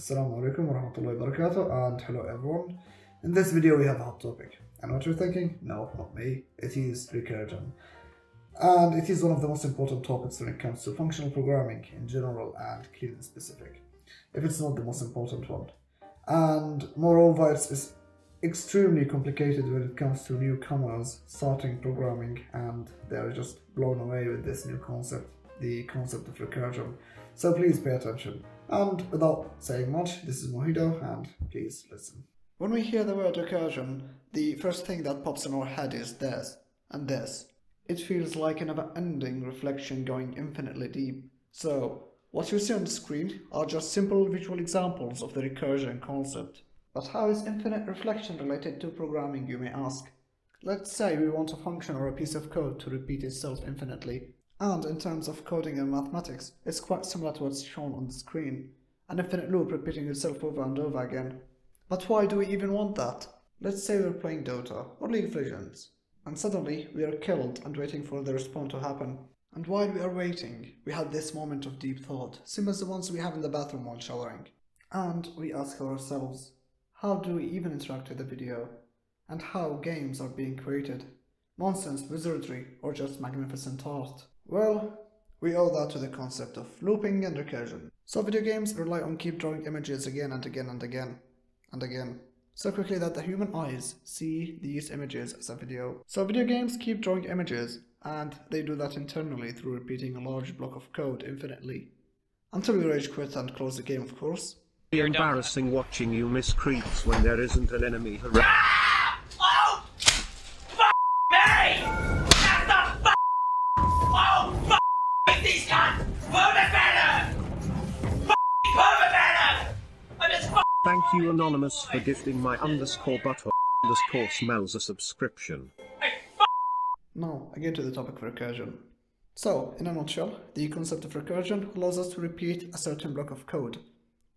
Assalamu alaikum wa rahmatullahi wa barakatuh and hello everyone. In this video we have a hot topic. And what you're thinking? No, not me. It is recursion. And it is one of the most important topics when it comes to functional programming in general and Clean specific. If it's not the most important one. And moreover it's extremely complicated when it comes to newcomers starting programming and they're just blown away with this new concept, the concept of recursion. So please pay attention. And without saying much, this is Mohido, and please listen. When we hear the word recursion, the first thing that pops in our head is this and this. It feels like a never-ending reflection going infinitely deep. So, what you see on the screen are just simple visual examples of the recursion concept. But how is infinite reflection related to programming, you may ask? Let's say we want a function or a piece of code to repeat itself infinitely. And in terms of coding and mathematics, it's quite similar to what's shown on the screen. An infinite loop repeating itself over and over again. But why do we even want that? Let's say we're playing Dota or League of Legends, and suddenly we are killed and waiting for the respawn to happen. And while we are waiting, we have this moment of deep thought, similar to the ones we have in the bathroom while showering. And we ask ourselves, how do we even interact with the video? And how games are being created? Nonsense, wizardry, or just magnificent art? Well, we owe that to the concept of looping and recursion. So video games rely on keep drawing images again and again and again and again so quickly that the human eyes see these images as a video. So video games keep drawing images and they do that internally through repeating a large block of code infinitely. Until we rage quit and close the game of course. Embarrassing watching you miss creeps when there isn't an enemy around. Thank you Anonymous for gifting my underscore butthole underscore smells a subscription. Now, again to the topic of recursion. So, in a nutshell, the concept of recursion allows us to repeat a certain block of code,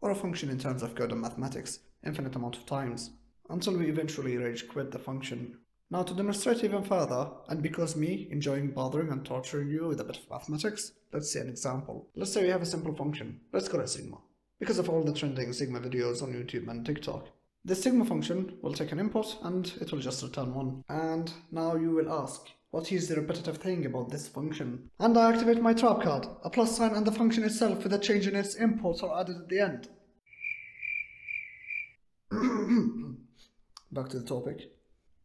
or a function in terms of code and mathematics, infinite amount of times, until we eventually rage quit the function. Now to demonstrate even further, and because me enjoying bothering and torturing you with a bit of mathematics, let's see an example. Let's say we have a simple function, let's call it sigma, because of all the trending sigma videos on YouTube and TikTok. This sigma function will take an input and it will just return 1. And now you will ask, what is the repetitive thing about this function? And I activate my trap card. A plus sign and the function itself with a change in its input are added at the end. Back to the topic.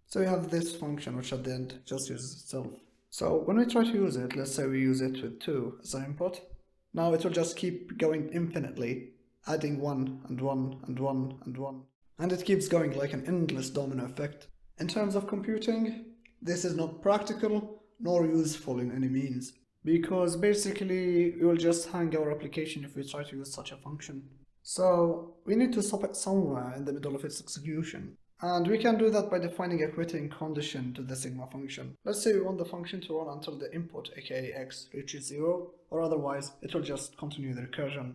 So we have this function which at the end just uses itself. So when we try to use it, let's say we use it with 2 as an input. Now it will just keep going infinitely, adding 1 and 1 and 1 and 1. And it keeps going like an endless domino effect. In terms of computing, this is not practical nor useful in any means, because basically we will just hang our application if we try to use such a function. So we need to stop it somewhere in the middle of its execution. And we can do that by defining a quitting condition to the sigma function. Let's say we want the function to run until the input, aka x, reaches 0, or otherwise it will just continue the recursion.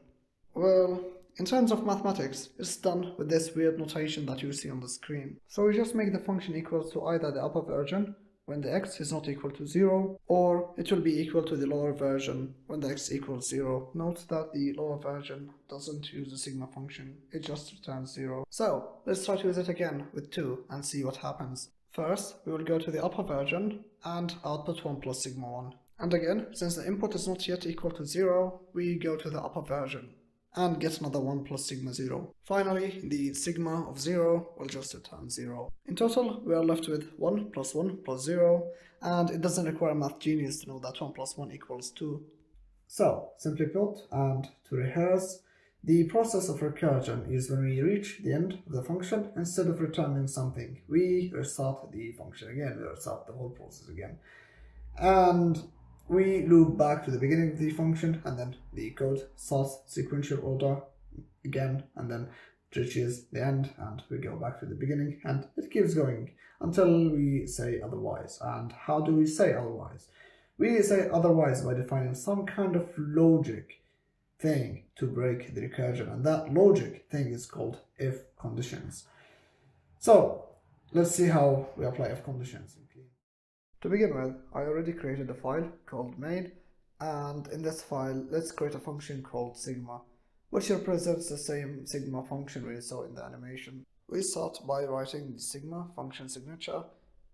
Well, in terms of mathematics, it's done with this weird notation that you see on the screen. So we just make the function equal to either the upper version, when the x is not equal to 0, or it will be equal to the lower version when the x equals 0. Note that the lower version doesn't use the sigma function, it just returns 0. So, let's try to use it again with 2 and see what happens. First, we will go to the upper version and output 1 plus sigma 1. And again, since the input is not yet equal to 0, we go to the upper version and get another 1 plus sigma 0. Finally, the sigma of 0 will just return 0. In total, we are left with 1 plus 1 plus 0, and it doesn't require a math genius to know that 1 plus 1 equals 2. So, simply put, and to rehearse, the process of recursion is when we reach the end of the function, instead of returning something, we restart the function again, we restart the whole process again. And we loop back to the beginning of the function and then the code starts sequential order again and then reaches the end and we go back to the beginning and it keeps going until we say otherwise. And how do we say otherwise? We say otherwise by defining some kind of logic thing to break the recursion and that logic thing is called if conditions. So let's see how we apply if conditions. To begin with, I already created a file called main and in this file let's create a function called sigma which represents the same sigma function we saw in the animation. We start by writing the sigma function signature.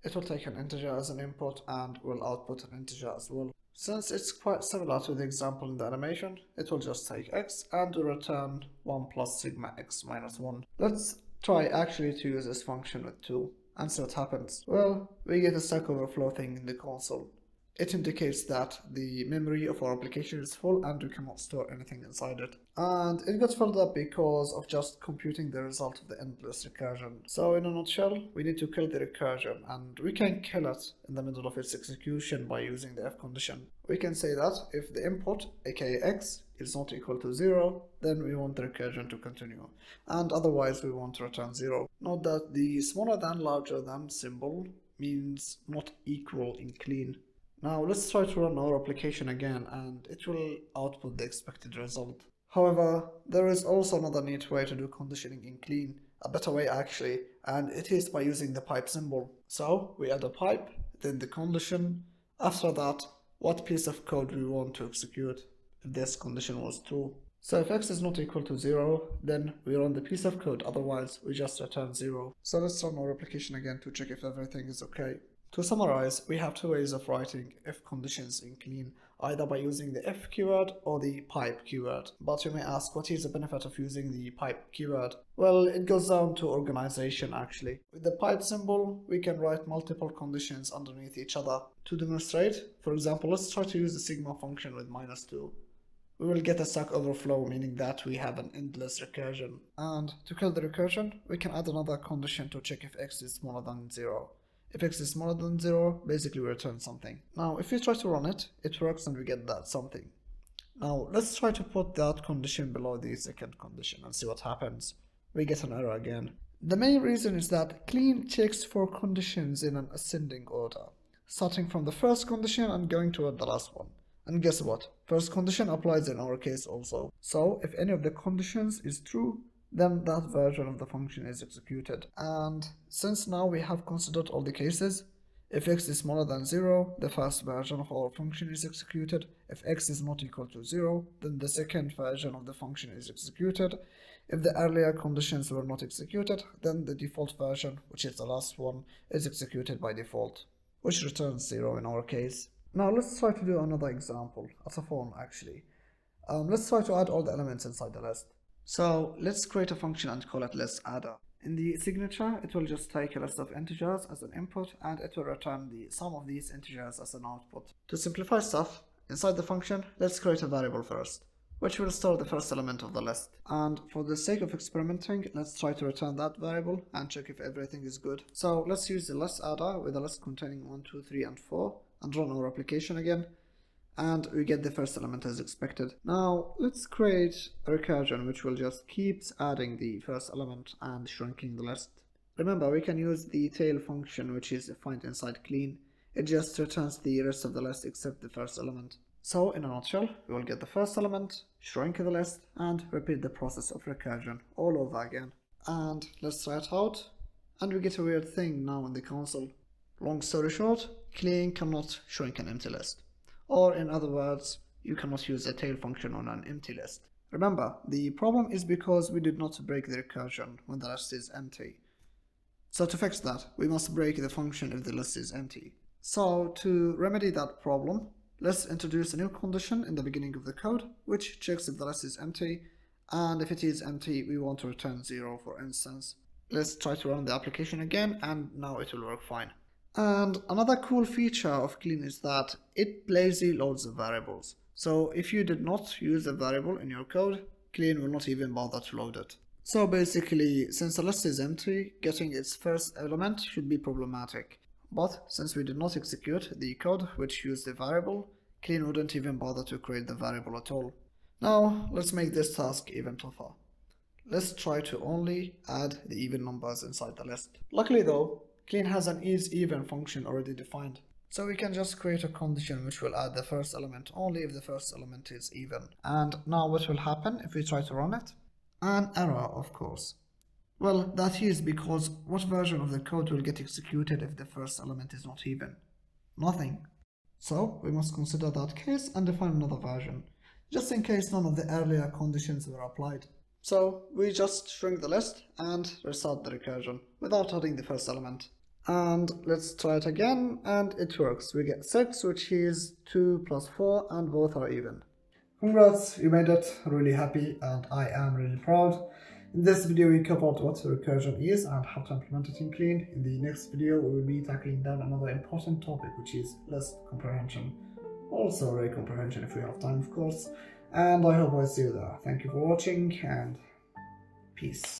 It will take an integer as an input and will output an integer as well. Since it's quite similar to the example in the animation, it will just take x and will return 1 plus sigma x minus 1. Let's try actually to use this function with 2 and see what happens. Well, we get a Stack Overflow thing in the console. It indicates that the memory of our application is full and we cannot store anything inside it. And it got filled up because of just computing the result of the endless recursion. So in a nutshell, we need to kill the recursion and we can kill it in the middle of its execution by using the if condition. We can say that if the input, aka x, is not equal to 0, then we want the recursion to continue. And otherwise we want to return 0. Note that the smaller than larger than symbol means not equal in clean now let's try to run our application again and it will output the expected result. However, there is also another neat way to do conditioning in clean, a better way actually, and it is by using the pipe symbol. So we add a pipe, then the condition, after that what piece of code we want to execute if this condition was true. So if x is not equal to 0, then we run the piece of code, otherwise we just return 0. So let's run our application again to check if everything is okay. To summarize, we have two ways of writing if conditions in clean, either by using the if keyword or the pipe keyword. But you may ask, what is the benefit of using the pipe keyword? Well, it goes down to organization actually. With the pipe symbol, we can write multiple conditions underneath each other. To demonstrate, for example, let's try to use the sigma function with minus 2 we will get a Stack Overflow, meaning that we have an endless recursion. And to kill the recursion, we can add another condition to check if x is smaller than 0. If x is smaller than 0, basically we return something. Now, if we try to run it, it works and we get that something. Now, let's try to put that condition below the second condition and see what happens. We get an error again. The main reason is that clean checks for conditions in an ascending order, starting from the first condition and going toward the last one. And guess what? First condition applies in our case also. So if any of the conditions is true, then that version of the function is executed. And since now we have considered all the cases, if x is smaller than 0, the first version of our function is executed. If x is not equal to 0, then the second version of the function is executed. If the earlier conditions were not executed, then the default version, which is the last one, is executed by default, which returns 0 in our case. Now let's try to do another example, as a form actually. Um, let's try to add all the elements inside the list. So let's create a function and call it list adder. In the signature, it will just take a list of integers as an input and it will return the sum of these integers as an output. To simplify stuff, inside the function, let's create a variable first, which will store the first element of the list. And for the sake of experimenting, let's try to return that variable and check if everything is good. So let's use the list adder with a list containing 1, 2, 3, and 4 and run our application again and we get the first element as expected. Now let's create a recursion which will just keeps adding the first element and shrinking the list. Remember we can use the tail function which is defined inside clean. It just returns the rest of the list except the first element. So in a nutshell, we will get the first element, shrink the list, and repeat the process of recursion all over again. And let's try it out, and we get a weird thing now in the console. Long story short, clean cannot shrink an empty list or in other words, you cannot use a tail function on an empty list. Remember, the problem is because we did not break the recursion when the list is empty. So to fix that, we must break the function if the list is empty. So to remedy that problem, let's introduce a new condition in the beginning of the code, which checks if the list is empty, and if it is empty, we want to return 0 for instance. Let's try to run the application again, and now it will work fine. And another cool feature of clean is that it lazy loads the variables. So if you did not use a variable in your code, clean will not even bother to load it. So basically, since the list is empty, getting its first element should be problematic. But since we did not execute the code which used the variable, clean wouldn't even bother to create the variable at all. Now, let's make this task even tougher. Let's try to only add the even numbers inside the list. Luckily though, Clean has an isEven function already defined. So we can just create a condition which will add the first element only if the first element is even. And now what will happen if we try to run it? An error, of course. Well, that is because what version of the code will get executed if the first element is not even? Nothing. So we must consider that case and define another version. just in case none of the earlier conditions were applied. So we just shrink the list and restart the recursion without adding the first element. And let's try it again and it works. We get 6 which is 2 plus 4 and both are even. Congrats, you made it, really happy and I am really proud. In this video we covered what recursion is and how to implement it in Clean. In the next video we will be tackling down another important topic which is list comprehension. Also array comprehension if we have time of course. And I hope I see you there. Thank you for watching and peace.